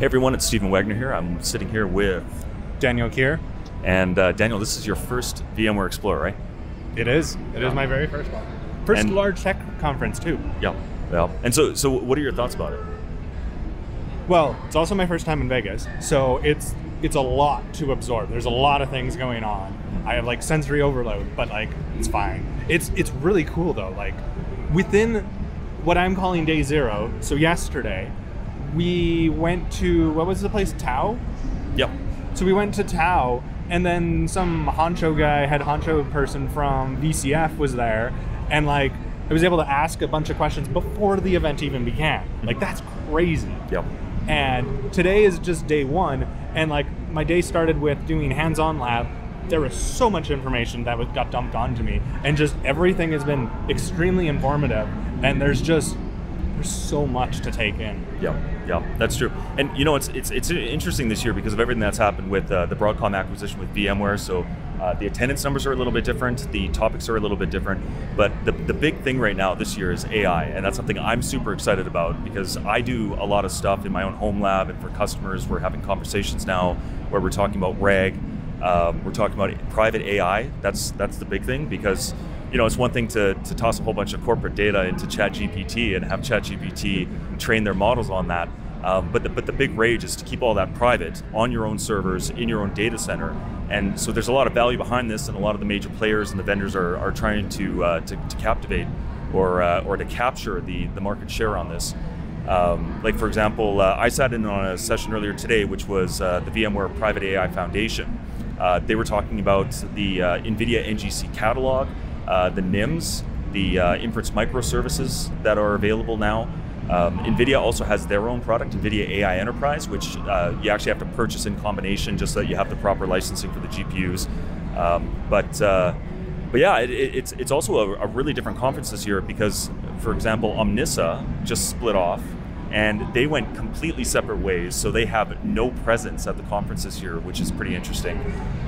Hey everyone, it's Stephen Wagner here. I'm sitting here with Daniel Keer. And uh, Daniel, this is your first VMware Explorer, right? It is. It yeah. is my very first one. First and large tech conference too. Yeah, yeah. And so, so what are your thoughts about it? Well, it's also my first time in Vegas, so it's it's a lot to absorb. There's a lot of things going on. I have like sensory overload, but like it's fine. It's it's really cool though. Like within what I'm calling day zero, so yesterday, we went to what was the place? Tao? Yep. So we went to Tao, and then some honcho guy, head honcho person from VCF was there, and like I was able to ask a bunch of questions before the event even began. Mm-hmm. Like that's crazy. Yep. And today is just day one, and like my day started with doing hands-on lab. There was so much information that was, got dumped onto me, and just everything has been extremely informative. And there's just there's so much to take in. Yeah, yeah, that's true. And you know, it's it's it's interesting this year because of everything that's happened with uh, the Broadcom acquisition with VMware. So uh, the attendance numbers are a little bit different, the topics are a little bit different, but the, the big thing right now this year is AI, and that's something I'm super excited about because I do a lot of stuff in my own home lab and for customers. We're having conversations now where we're talking about RAG, um, we're talking about private AI. That's that's the big thing because you know, it's one thing to, to toss a whole bunch of corporate data into ChatGPT and have ChatGPT train their models on that. Um, but, the, but the big rage is to keep all that private on your own servers, in your own data center. And so there's a lot of value behind this, and a lot of the major players and the vendors are, are trying to, uh, to, to, captivate or, uh, or to capture the, the market share on this. Um, like, for example, uh, I sat in on a session earlier today, which was uh, the VMware Private AI Foundation. Uh, they were talking about the uh, NVIDIA NGC catalog, uh, the NIMs, the uh, inference microservices that are available now. Um, NVIDIA also has their own product, NVIDIA AI Enterprise, which uh, you actually have to purchase in combination just so that you have the proper licensing for the GPUs. Um, but uh, but yeah, it, it's it's also a, a, really different conference this year because, for example, Omnissa just split off and they went completely separate ways. So they have no presence at the conference this year, which is pretty interesting.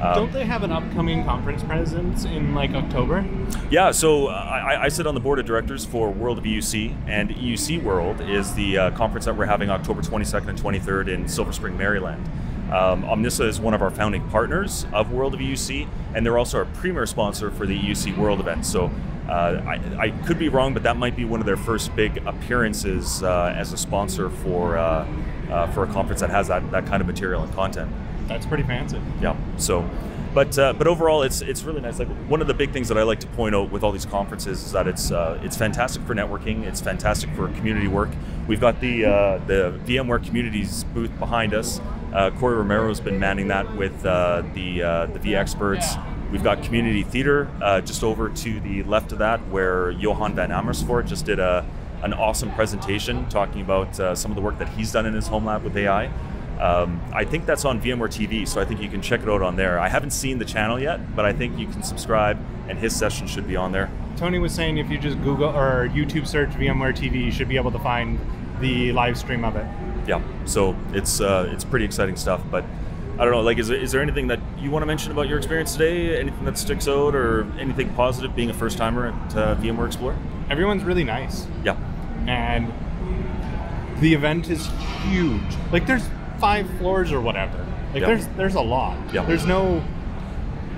Um, Don't they have an upcoming conference presence in like October? Yeah, so uh, I, I, sit on the board of directors for World of EUC, and EUC World is the uh, conference that we're having October 22nd and 23rd in Silver Spring, Maryland. Um, Omnissa is one of our founding partners of World of EUC, and they're also a premier sponsor for the EUC World event. So uh, I, I, could be wrong, but that might be one of their first big appearances uh, as a sponsor for uh, uh, for a conference that has that, that kind of material and content. That's pretty fancy. Yeah. So, but uh, but overall, it's it's really nice. Like one of the big things that I like to point out with all these conferences is that it's uh, it's fantastic for networking. It's fantastic for community work. We've got the the VMware Communities booth behind us. Corey Romero's been manning that with the the vExperts. Yeah We've got community theater uh, just over to the left of that, where Johan van Amersfoort just did a, an awesome presentation talking about uh, some of the work that he's done in his home lab with AI. Um, I think that's on VMware TV, so I think you can check it out on there. I haven't seen the channel yet, but I think you can subscribe, and his session should be on there. Tony was saying if you just Google or YouTube search VMware TV, you should be able to find the live stream of it. Yeah, so it's uh, it's pretty exciting stuff, but I don't know, like, is there, is there anything that you want to mention about your experience today? Anything that sticks out or anything positive being a first timer at uh, VMware Explorer? Everyone's really nice. Yeah. And the event is huge. Like, there's five floors or whatever. Like, yeah. there's there's a lot. Yeah. There's no,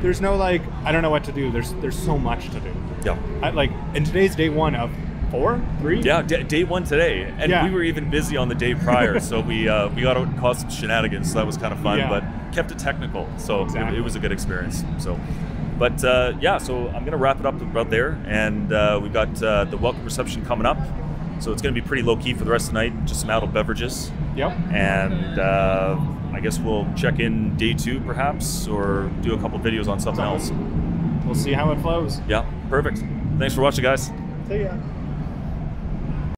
there's no like, I don't know what to do. There's there's so much to do. Yeah. I, like, and today's day one of four, three. Yeah, d- day one today, and yeah. we were even busy on the day prior, so we uh, we got out and caused some shenanigans. So that was kind of fun, yeah. but kept it technical, so exactly. it, it, was a good experience. So. But uh, yeah, so I'm gonna wrap it up about there, and uh, we've got uh, the welcome reception coming up. So it's gonna be pretty low key for the rest of the night, just some adult beverages. Yep. And uh, I guess we'll check in day two, perhaps, or do a couple videos on something else. We'll see how it flows. Yeah, perfect. Thanks for watching, guys. See ya.